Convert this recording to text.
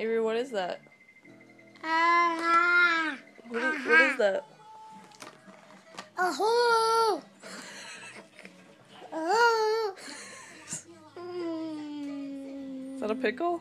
Avery, what is that? Ah, What is, what uh-huh. is that? a hole. Is that a pickle?